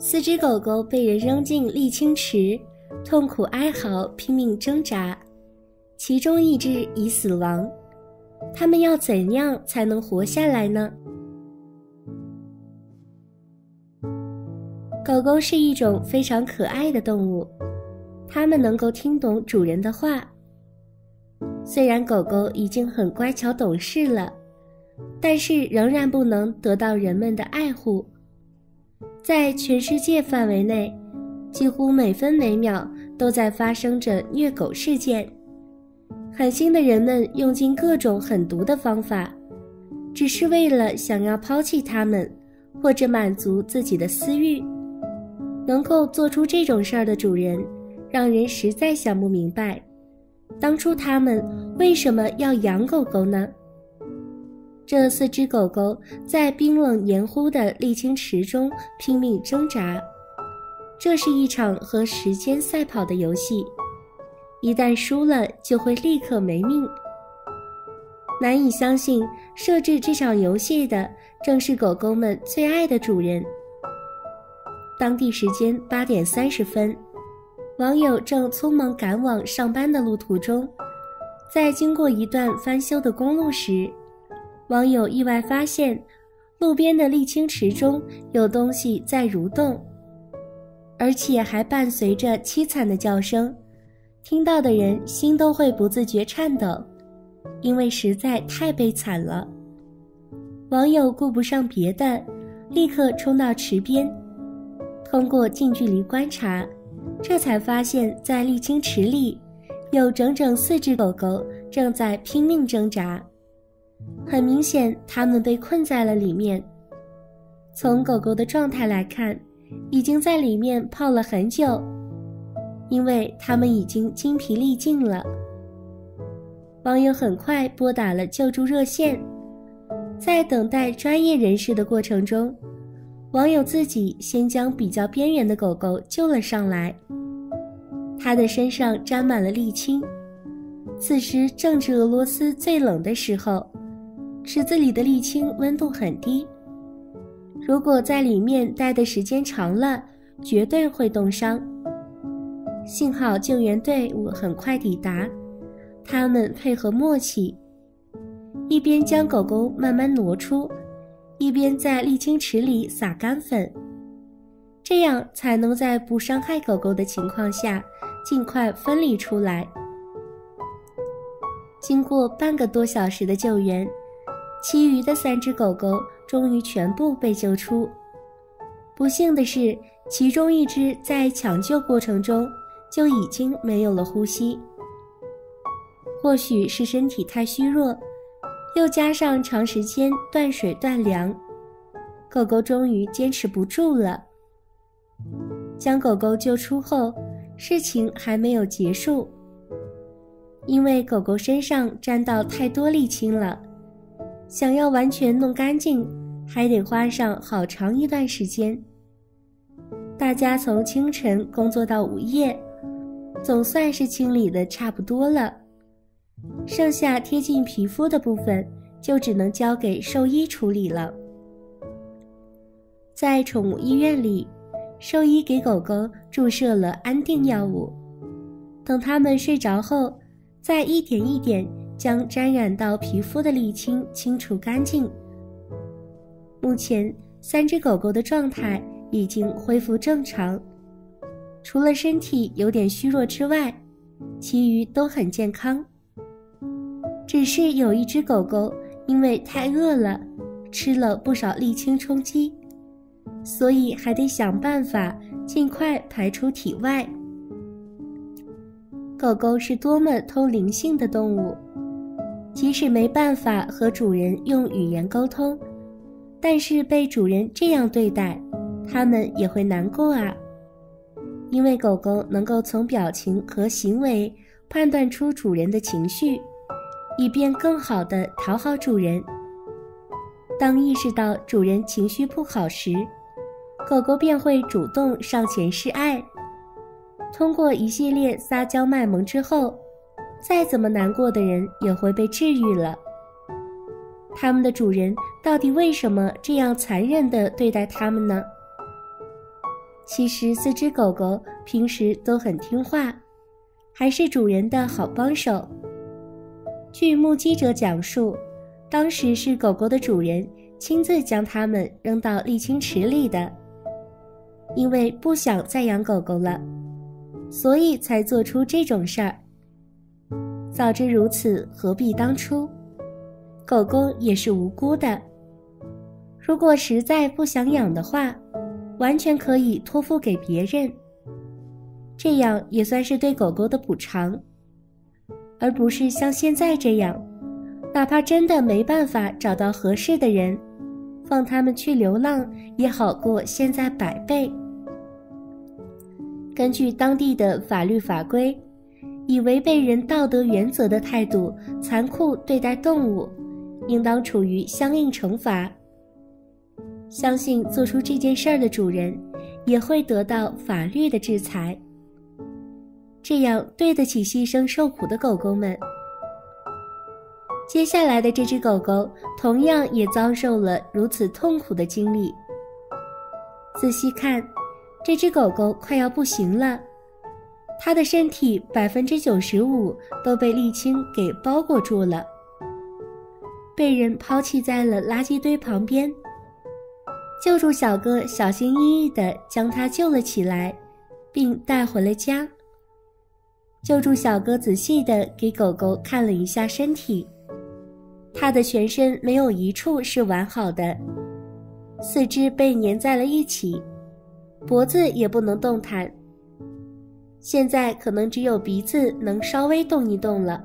四只狗狗被人扔进沥青池，痛苦哀嚎，拼命挣扎。其中一只已死亡，它们要怎样才能活下来呢？狗狗是一种非常可爱的动物，它们能够听懂主人的话。虽然狗狗已经很乖巧懂事了，但是仍然不能得到人们的爱护。在全世界范围内，几乎每分每秒都在发生着虐狗事件。狠心的人们用尽各种狠毒的方法，只是为了想要抛弃它们，或者满足自己的私欲。能够做出这种事儿的主人，让人实在想不明白，当初他们为什么要养狗狗呢？这四只狗狗在冰冷黏糊的沥青池中拼命挣扎，这是一场和时间赛跑的游戏。一旦输了，就会立刻没命。难以相信，设置这场游戏的正是狗狗们最爱的主人。当地时间八点三十分，网友正匆忙赶往上班的路途中，在经过一段翻修的公路时，网友意外发现，路边的沥青池中有东西在蠕动，而且还伴随着凄惨的叫声。听到的人心都会不自觉颤抖，因为实在太悲惨了。网友顾不上别的，立刻冲到池边，通过近距离观察，这才发现，在沥青池里，有整整四只狗狗正在拼命挣扎。很明显，它们被困在了里面。从狗狗的状态来看，已经在里面泡了很久。因为他们已经精疲力尽了。网友很快拨打了救助热线，在等待专业人士的过程中，网友自己先将比较边缘的狗狗救了上来。它的身上沾满了沥青，此时正值俄罗斯最冷的时候，池子里的沥青温度很低，如果在里面待的时间长了，绝对会冻伤。幸好救援队伍很快抵达，他们配合默契，一边将狗狗慢慢挪出，一边在沥青池里撒干粉，这样才能在不伤害狗狗的情况下尽快分离出来。经过半个多小时的救援，其余的三只狗狗终于全部被救出。不幸的是，其中一只在抢救过程中。就已经没有了呼吸。或许是身体太虚弱，又加上长时间断水断粮，狗狗终于坚持不住了。将狗狗救出后，事情还没有结束，因为狗狗身上沾到太多沥青了，想要完全弄干净，还得花上好长一段时间。大家从清晨工作到午夜。总算是清理的差不多了，剩下贴近皮肤的部分就只能交给兽医处理了。在宠物医院里，兽医给狗狗注射了安定药物，等它们睡着后，再一点一点将沾染到皮肤的沥青清除干净。目前，三只狗狗的状态已经恢复正常。除了身体有点虚弱之外，其余都很健康。只是有一只狗狗因为太饿了，吃了不少沥青充饥，所以还得想办法尽快排出体外。狗狗是多么通灵性的动物，即使没办法和主人用语言沟通，但是被主人这样对待，它们也会难过啊。因为狗狗能够从表情和行为判断出主人的情绪，以便更好的讨好主人。当意识到主人情绪不好时，狗狗便会主动上前示爱。通过一系列撒娇卖萌之后，再怎么难过的人也会被治愈了。他们的主人到底为什么这样残忍地对待他们呢？其实四只狗狗平时都很听话，还是主人的好帮手。据目击者讲述，当时是狗狗的主人亲自将它们扔到沥青池里的，因为不想再养狗狗了，所以才做出这种事儿。早知如此，何必当初？狗狗也是无辜的。如果实在不想养的话，完全可以托付给别人，这样也算是对狗狗的补偿，而不是像现在这样，哪怕真的没办法找到合适的人，放他们去流浪也好过现在百倍。根据当地的法律法规，以违背人道德原则的态度残酷对待动物，应当处于相应惩罚。相信做出这件事儿的主人，也会得到法律的制裁。这样对得起牺牲受苦的狗狗们。接下来的这只狗狗同样也遭受了如此痛苦的经历。仔细看，这只狗狗快要不行了，它的身体百分之九十五都被沥青给包裹住了，被人抛弃在了垃圾堆旁边。救助小哥小心翼翼地将它救了起来，并带回了家。救助小哥仔细地给狗狗看了一下身体，它的全身没有一处是完好的，四肢被粘在了一起，脖子也不能动弹，现在可能只有鼻子能稍微动一动了。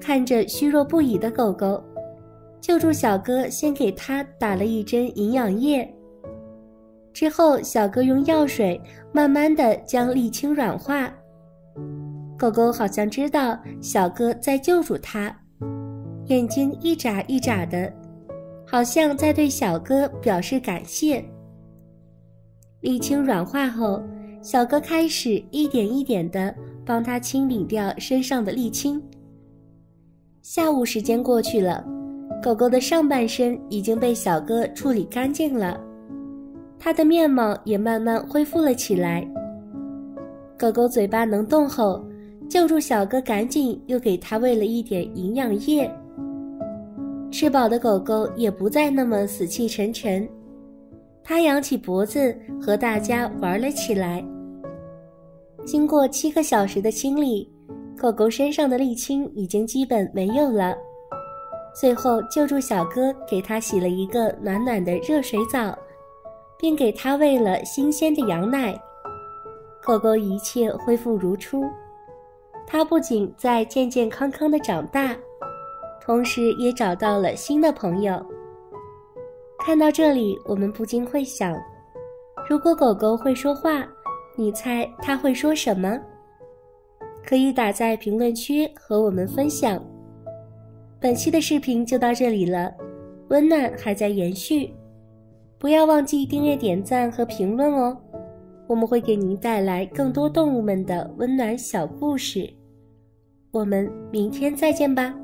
看着虚弱不已的狗狗。救助小哥先给它打了一针营养液，之后小哥用药水慢慢的将沥青软化。狗狗好像知道小哥在救助它，眼睛一眨一眨的，好像在对小哥表示感谢。沥青软化后，小哥开始一点一点的帮他清理掉身上的沥青。下午时间过去了。狗狗的上半身已经被小哥处理干净了，它的面貌也慢慢恢复了起来。狗狗嘴巴能动后，救助小哥赶紧又给它喂了一点营养液。吃饱的狗狗也不再那么死气沉沉，它扬起脖子和大家玩了起来。经过七个小时的清理，狗狗身上的沥青已经基本没有了。最后，救助小哥给它洗了一个暖暖的热水澡，并给它喂了新鲜的羊奶。狗狗一切恢复如初，它不仅在健健康康的长大，同时也找到了新的朋友。看到这里，我们不禁会想：如果狗狗会说话，你猜他会说什么？可以打在评论区和我们分享。本期的视频就到这里了，温暖还在延续，不要忘记订阅、点赞和评论哦，我们会给您带来更多动物们的温暖小故事，我们明天再见吧。